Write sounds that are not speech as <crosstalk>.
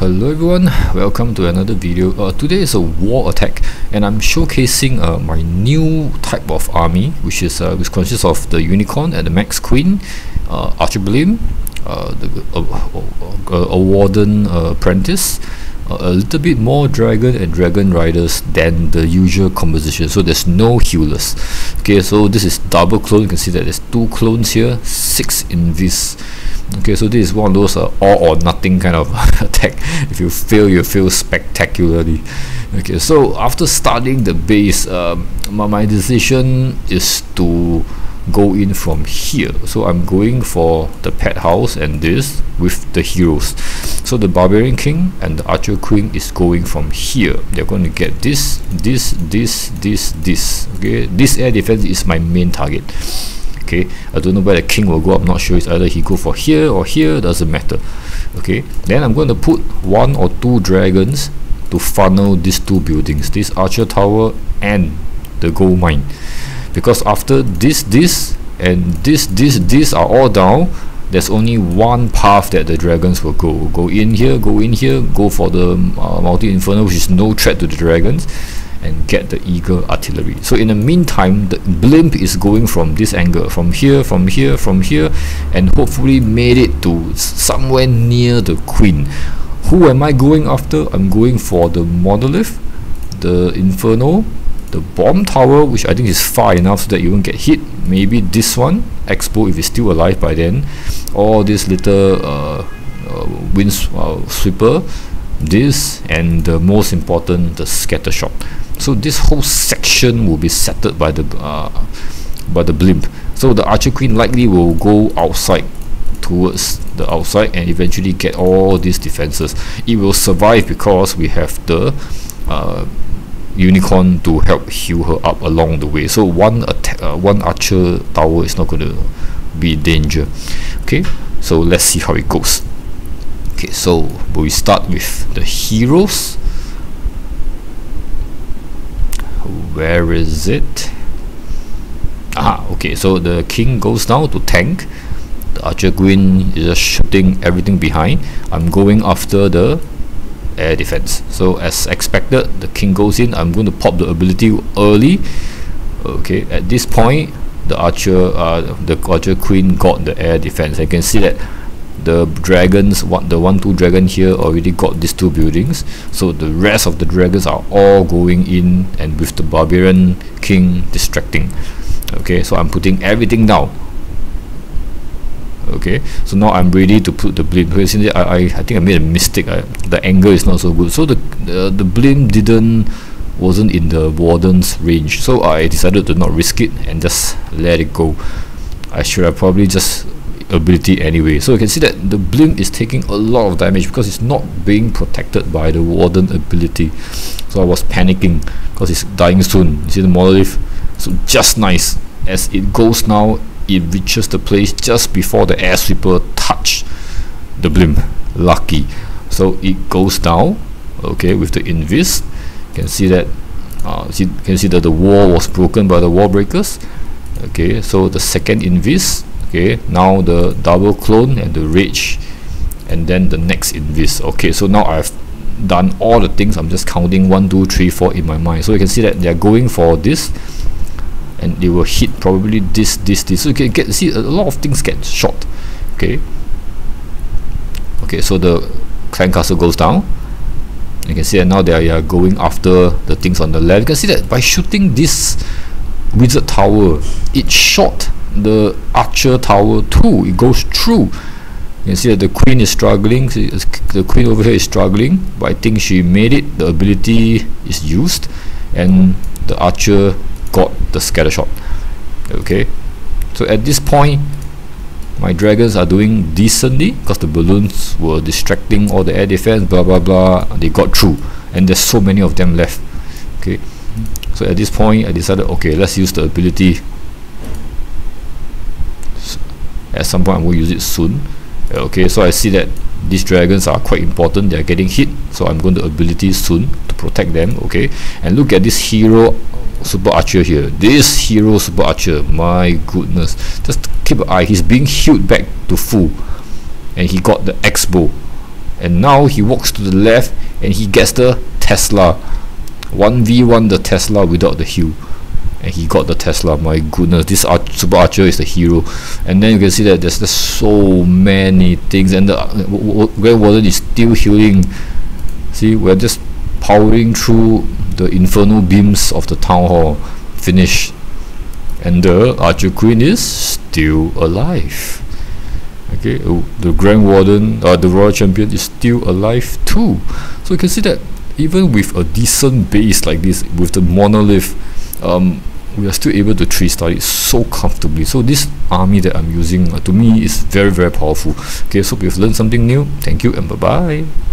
Hello everyone, welcome to another video. Uh, today is a war attack and I'm showcasing uh, my new type of army which is uh, which consists of the Unicorn and the Max Queen, uh, Archer Blimp, uh, the, uh, uh, a Warden uh, Apprentice, uh, a little bit more Dragon and Dragon Riders than the usual composition so there's no healers. Okay, so this is double clone, you can see that there's two clones here, six in this okay so this is one of those uh, all or nothing kind of <laughs> attack. If you fail you fail spectacularly. Okay so after studying the base um, my, my decision is to go in from here. So I'm going for the pet house and this with the heroes. So the barbarian king and the archer queen is going from here. They're going to get this this this this this. Okay this air defense is my main target okay? I don't know where the king will go. I'm not sure. It's either he go for here or here. Doesn't matter. Okay? Then I'm going to put one or two dragons to funnel these two buildings. This archer tower and the gold mine. Because after this this and this this this are all down there's only one path that the dragons will go. Go in here go in here go for the uh, multi inferno which is no threat to the dragons and get the eagle artillery. So in the meantime the blimp is going from this angle from here from here from here and hopefully made it to somewhere near the queen. Who am I going after? I'm going for the monolith the inferno the bomb tower which I think is far enough so that you won't get hit. Maybe this one X bow if it's still alive by then or this little uh, uh, wind uh, sweeper this and the most important the scatter shot so this whole section will be settled by the uh, by the blimp. So the archer queen likely will go outside towards the outside and eventually get all these defenses. It will survive because we have the uh, unicorn to help heal her up along the way. So one attack uh, one archer tower is not going to be danger. Okay? So let's see how it goes okay so we start with the heroes. Where is it? Ah okay so the king goes down to tank. The archer queen is just shooting everything behind. I'm going after the air defense. So as expected the king goes in. I'm going to pop the ability early. Okay at this point the archer uh, the archer queen got the air defense. I can see that the dragons what the one two dragon here already got these two buildings. So the rest of the dragons are all going in and with the barbarian king distracting. Okay so I'm putting everything down. Okay so now I'm ready to put the blimp. Because I, I, I think I made a mistake. I, the angle is not so good. So the, the the blimp didn't wasn't in the warden's range. So I decided to not risk it and just let it go. I should have probably just ability anyway. So you can see that the blimp is taking a lot of damage because it's not being protected by the warden ability. So I was panicking because it's dying soon. You see the monolith? So just nice. As it goes now it reaches the place just before the air sweeper touch the blimp. Lucky. So it goes down okay with the invis. You can see that uh, see, you can see that the wall was broken by the wall breakers. Okay so the second invis okay now the double clone and the rage and then the next invis. Okay so now I've done all the things. I'm just counting one two three four in my mind. So you can see that they're going for this and they will hit probably this this this. So you can get see a lot of things get shot. Okay. Okay so the clan castle goes down. You can see that now they are going after the things on the left. You can see that by shooting this wizard tower it shot the archer tower too it goes through. You can see that the queen is struggling the queen over here is struggling but I think she made it the ability is used and the archer got the scatter shot. Okay? So at this point my dragons are doing decently because the balloons were distracting all the air defense blah blah blah they got through and there's so many of them left. Okay? So at this point I decided okay let's use the ability at some point I will use it soon. Uh, okay so I see that these dragons are quite important. They are getting hit so I'm going to ability soon to protect them okay? And look at this hero super archer here. This hero super archer my goodness. Just keep an eye. He's being healed back to full. And he got the X bow. And now he walks to the left and he gets the Tesla. 1v1 the Tesla without the heal and he got the Tesla. My goodness this super archer is the hero. And then you can see that there's so many things. And the Grand Warden is still healing. See we're just powering through the infernal beams of the town hall. Finish. And the archer queen is still alive. Okay uh, the grand warden uh, the royal champion is still alive too. So you can see that even with a decent base like this with the monolith um, we are still able to three star it so comfortably. So this army that I'm using uh, to me is very very powerful. Okay so if you've learned something new. Thank you and bye bye